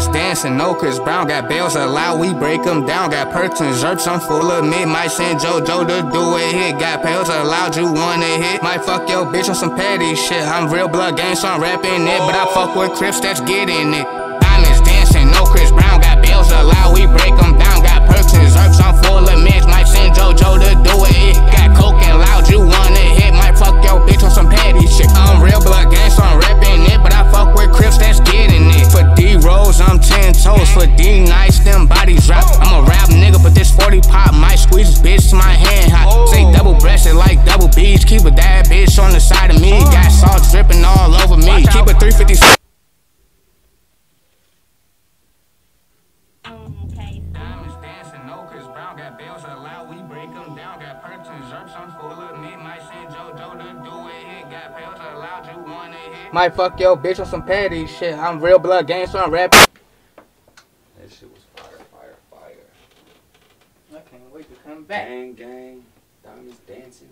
Diamonds dancing, no Chris Brown. Got bells allowed, we break them down. Got perks and zerps, I'm full of mid. Might send JoJo to do a hit. Got pills allowed, you wanna hit. Might fuck your bitch on some petty shit. I'm real blood gang, so I'm rapping it. But I fuck with Crips that's getting it. Diamonds dancing, no Chris Brown. Got bells allowed, we break them down. Got perks and zerps, I'm full of Might fuck yo bitch on some petty shit. I'm real blood gang, so I'm rapping. That shit was fire, fire, fire. I can't wait to come back. Gang, gang, diamonds dancing.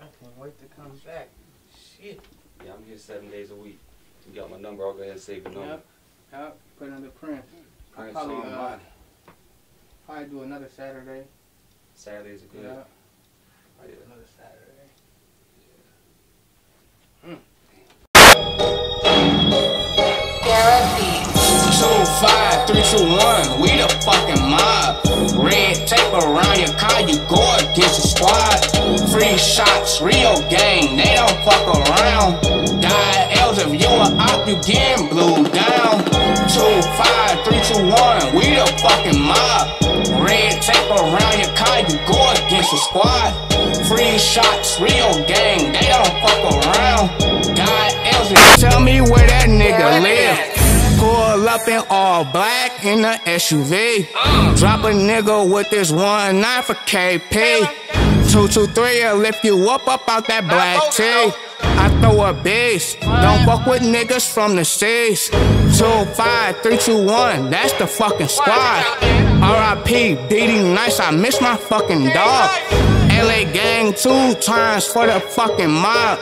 I can't wait to come back. Shit. Yeah, I'm here seven days a week. You got my number, I'll go ahead and save your number. Yep. Yep. Put it under Prince. Prince Probably, on uh, mine. Probably do another Saturday. Saturdays are good. Yeah. Oh, yeah. Another Saturday. Two, five, three, two, one. We the fucking mob. Red tape around your car, you go against the squad. Free shots, real gang, they don't fuck around. Die L's if you a op, you getting blue down. Two, five, three, two, one. We the fucking mob. Red tape around your car, you go against the squad. Free shots, real gang, they don't up in all black in the SUV. Drop a nigga with this one nine for KP. Two two three, will lift you up up out that black tee. I throw a base, don't fuck with niggas from the seas. Two five three two one, that's the fucking squad. R.I.P. beating nice, I miss my fucking dog. LA gang two times for the fucking mob.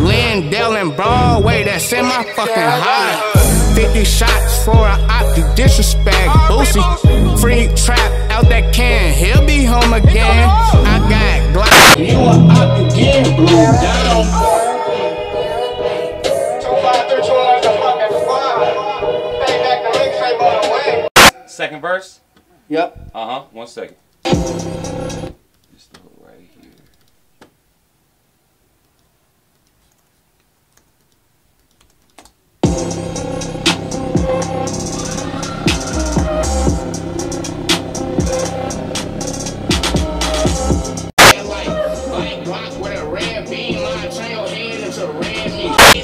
Lindell and Broadway, that's in my fucking heart. 50 shots for a op, you disrespect. Boosie, free trap out that can, he'll be home again. I got Glock, you a op, you getting blue down. Second verse? Yep. Uh huh. One second.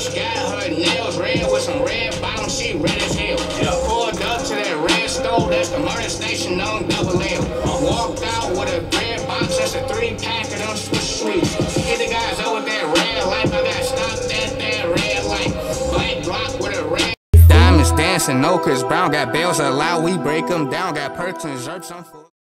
Bitch got her nails red with some red bottoms, she red as hell. Pulled up to that red stove, that's the murder station on double L. Uh-huh. Walked out with a red box, that's a three pack of them Swiss sweets. Hit the guys up with that red light, I got stopped at that red light. Black Glock with a red. Diamonds dancing, no Chris Brown got bells allowed, we break them down. Got perks and zerps, I'm full.